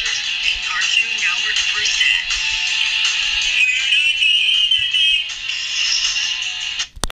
in cartoons.